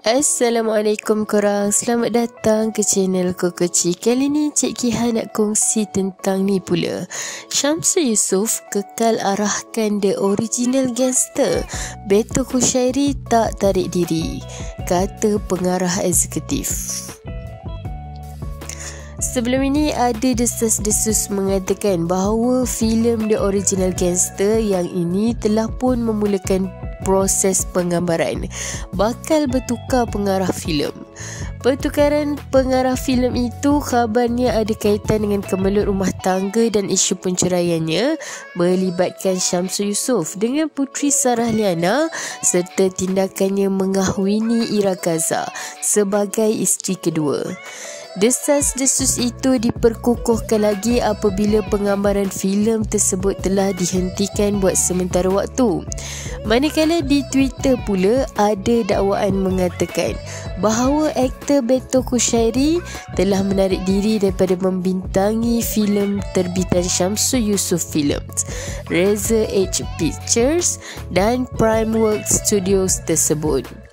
Assalamualaikum korang. Selamat datang ke channel Kokoci. Kali ni Cik Kiha nak kongsi tentang ni pula. Syamsul Yusof kekal arahkan The Original Gangster Beto Kushairi tak tarik diri. Kata pengarah eksekutif. Sebelum ini ada desas-desus mengatakan bahawa filem The Original Gangster yang ini telah pun memulakan proses penggambaran bakal bertukar pengarah filem. Pertukaran pengarah filem itu khabarnya ada kaitan dengan kemelut rumah tangga dan isu penceraiannya melibatkan Syamsul Yusof dengan putri Sarah Liana serta tindakannya mengahwini Ira Gaza sebagai isteri kedua. Desas-desus itu diperkukuhkan lagi apabila penggambaran filem tersebut telah dihentikan buat sementara waktu. Manakala di Twitter pula ada dakwaan mengatakan bahawa aktor Beto Kushairi telah menarik diri daripada membintangi filem terbitan Syamsul Yusof Films, Reza H Pictures dan Primeworks Studios tersebut.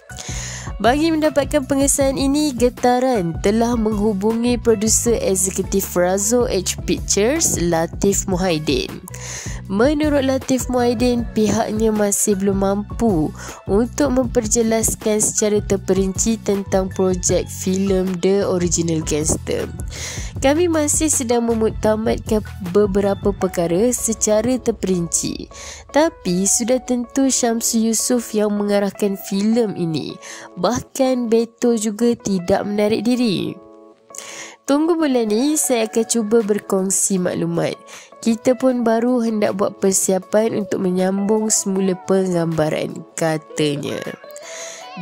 Bagi mendapatkan pengesahan ini, Getaran telah menghubungi produser eksekutif Razo H Pictures, Latif Muhaidin. Menurut Latif Muaidin, pihaknya masih belum mampu untuk memperjelaskan secara terperinci tentang projek filem The Original Gangster. Kami masih sedang memuktamadkan beberapa perkara secara terperinci. Tapi sudah tentu Syamsu Yusof yang mengarahkan filem ini. Bahkan Beto juga tidak menarik diri. Tunggu bulan ni saya akan cuba berkongsi maklumat. Kita pun baru hendak buat persiapan untuk menyambung semula penggambaran, katanya.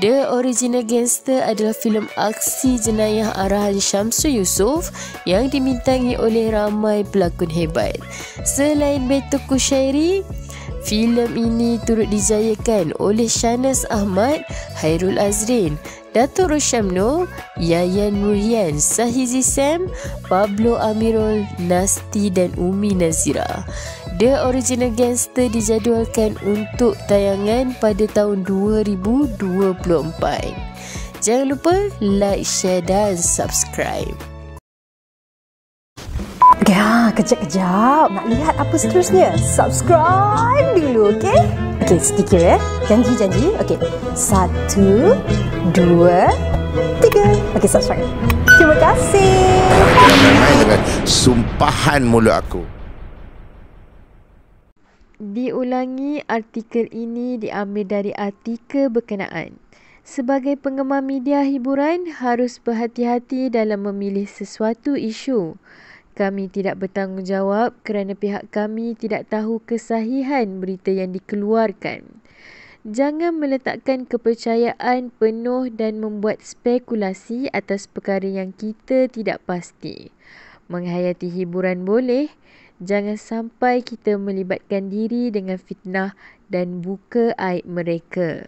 The Original Gangster adalah filem aksi jenayah arahan Syamsul Yusof yang dimintangi oleh ramai pelakon hebat. Selain Beto Kushairi, filem ini turut dijayakan oleh Shanas Ahmad, Hairul Azrin, Datuk Roshamno, Yayan Nurian, Sahizi Sam, Pablo Amirul, Nasti dan Umi Nazira. The Original Gangster dijadualkan untuk tayangan pada tahun 2024. Jangan lupa like, share dan subscribe. Kejap-kejap. Nak lihat apa seterusnya? Subscribe dulu, okey? Okey, sedikit ya. Janji-janji. Okey. Satu, dua, tiga. Okey, subscribe. Terima kasih. Dengan sumpahan mulut aku. Diulangi artikel ini diambil dari artikel berkenaan. Sebagai penggemar media hiburan, harus berhati-hati dalam memilih sesuatu isu. Kami tidak bertanggungjawab kerana pihak kami tidak tahu kesahihan berita yang dikeluarkan. Jangan meletakkan kepercayaan penuh dan membuat spekulasi atas perkara yang kita tidak pasti. Menghayati hiburan boleh, jangan sampai kita melibatkan diri dengan fitnah dan buka aib mereka.